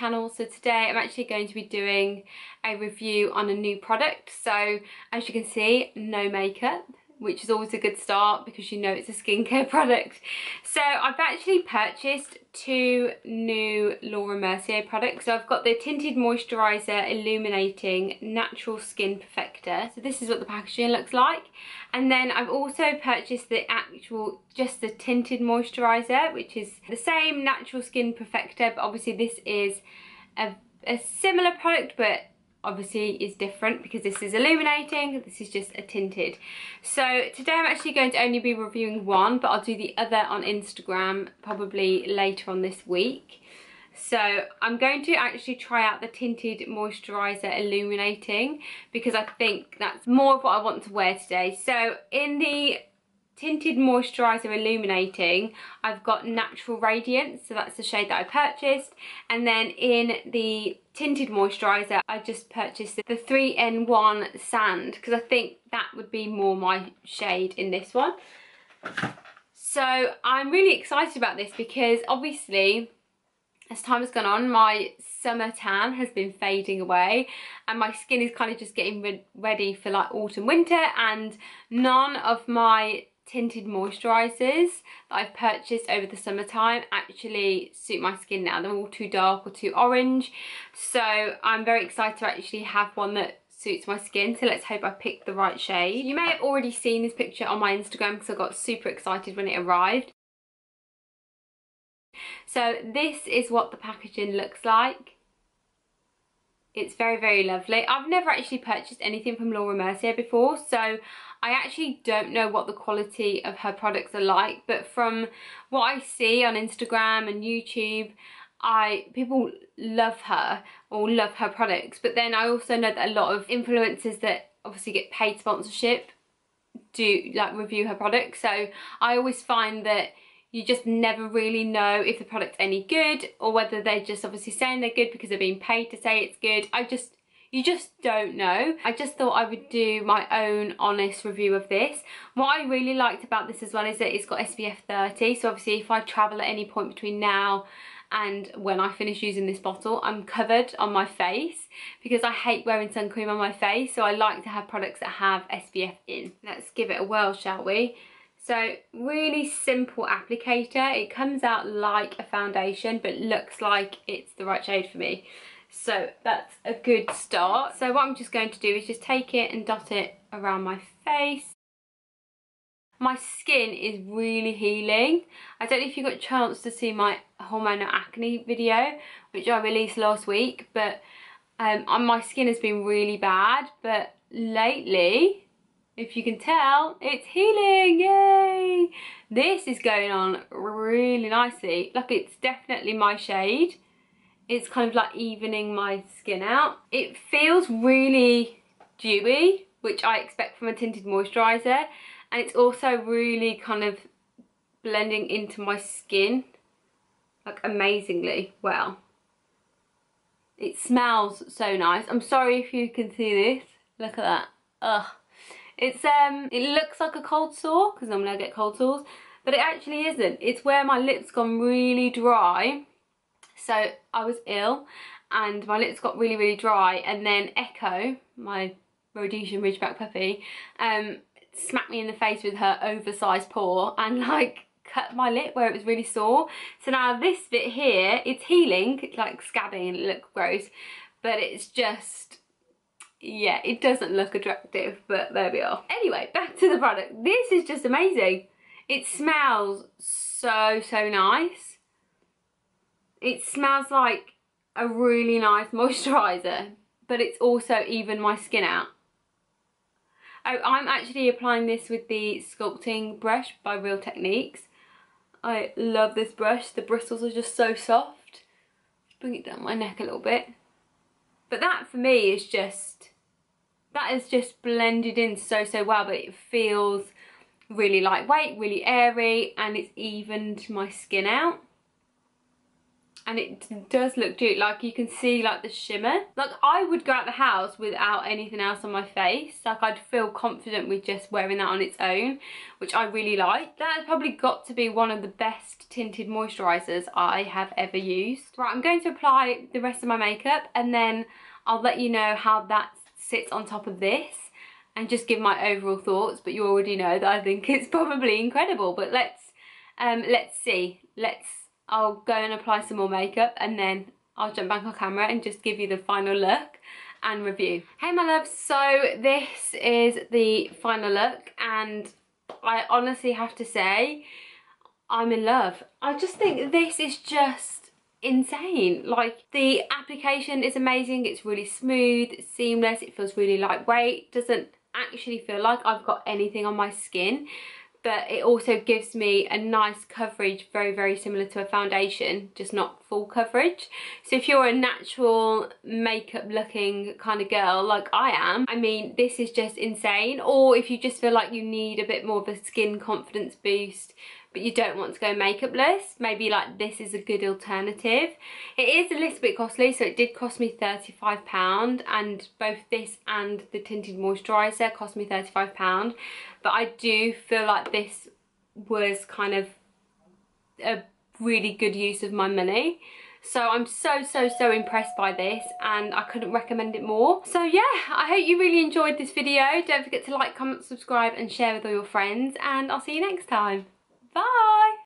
channel. So today I'm actually going to be doing a review on a new product. So as you can see, no makeup which is always a good start because you know it's a skincare product. So I've actually purchased two new Laura Mercier products. So I've got the Tinted Moisturiser Illuminating Natural Skin So this is what the packaging looks like. And then I've also purchased the actual, just the tinted moisturiser, which is the same Natural Skin Perfector, but obviously this is a, a similar product, but obviously is different because this is illuminating, this is just a tinted. So today I'm actually going to only be reviewing one, but I'll do the other on Instagram probably later on this week. So I'm going to actually try out the Tinted Moisturiser Illuminating because I think that's more of what I want to wear today. So in the Tinted Moisturiser Illuminating, I've got Natural Radiance, so that's the shade that I purchased. And then in the Tinted Moisturiser, I just purchased the 3N1 Sand, because I think that would be more my shade in this one. So I'm really excited about this because obviously as time has gone on, my summer tan has been fading away and my skin is kind of just getting re ready for like autumn winter and none of my tinted moisturisers that I've purchased over the summertime actually suit my skin now. They're all too dark or too orange. So I'm very excited to actually have one that suits my skin. So let's hope I picked the right shade. You may have already seen this picture on my Instagram because I got super excited when it arrived. So this is what the packaging looks like. It's very, very lovely. I've never actually purchased anything from Laura Mercier before, so I actually don't know what the quality of her products are like, but from what I see on Instagram and YouTube, I people love her or love her products. But then I also know that a lot of influencers that obviously get paid sponsorship do like review her products. So I always find that you just never really know if the product's any good or whether they're just obviously saying they're good because they're being paid to say it's good. I just you just don't know. I just thought I would do my own honest review of this. What I really liked about this as well is that it's got SPF 30. So obviously if I travel at any point between now and when I finish using this bottle, I'm covered on my face because I hate wearing sun cream on my face. So I like to have products that have SPF in. Let's give it a whirl, shall we? So really simple applicator. It comes out like a foundation, but looks like it's the right shade for me. So that's a good start. So what I'm just going to do is just take it and dot it around my face. My skin is really healing. I don't know if you got a chance to see my hormonal acne video, which I released last week, but um, my skin has been really bad, but lately, if you can tell, it's healing, yay! This is going on really nicely. Look, it's definitely my shade it's kind of like evening my skin out. It feels really dewy, which I expect from a tinted moisturiser. And it's also really kind of blending into my skin, like amazingly well. It smells so nice. I'm sorry if you can see this. Look at that. Ugh. It's um it looks like a cold sore because normally I get cold sores, but it actually isn't. It's where my lips gone really dry so I was ill and my lips got really, really dry and then Echo, my Rhodesian Ridgeback puppy, um, smacked me in the face with her oversized paw and like cut my lip where it was really sore. So now this bit here, it's healing, it's like scabbing and it looks gross, but it's just, yeah, it doesn't look attractive, but there we are. Anyway, back to the product. This is just amazing. It smells so, so nice. It smells like a really nice moisturiser, but it's also even my skin out. Oh, I'm actually applying this with the sculpting brush by Real Techniques. I love this brush. The bristles are just so soft. Bring it down my neck a little bit. But that for me is just, that is just blended in so, so well, but it feels really lightweight, really airy, and it's evened my skin out. and it does look cute like you can see like the shimmer. Like I would go out the house without anything else on my face. Like I'd feel confident with just wearing that on its own which I really like. That has probably got to be one of the best tinted moisturizers I have ever used. Right I'm going to apply the rest of my makeup and then I'll let you know how that sits on top of this and just give my overall thoughts but you already know that I think it's probably incredible but let's um let's see let's I'll go and apply some more makeup and then I'll jump back on camera and just give you the final look and review. Hey my loves, so this is the final look and I honestly have to say I'm in love. I just think this is just insane. Like the application is amazing, it's really smooth, seamless, it feels really lightweight, doesn't actually feel like I've got anything on my skin but it also gives me a nice coverage very very similar to a foundation just not full coverage so if you're a natural makeup looking kind of girl like I am I mean this is just insane or if you just feel like you need a bit more of a skin confidence boost but you don't want to go makeupless, maybe like this is a good alternative. It is a little bit costly, so it did cost me £35 and both this and the tinted moisturiser cost me £35. But I do feel like this was kind of a really good use of my money. So I'm so, so, so impressed by this and I couldn't recommend it more. So yeah, I hope you really enjoyed this video. Don't forget to like, comment, subscribe and share with all your friends and I'll see you next time. Bye!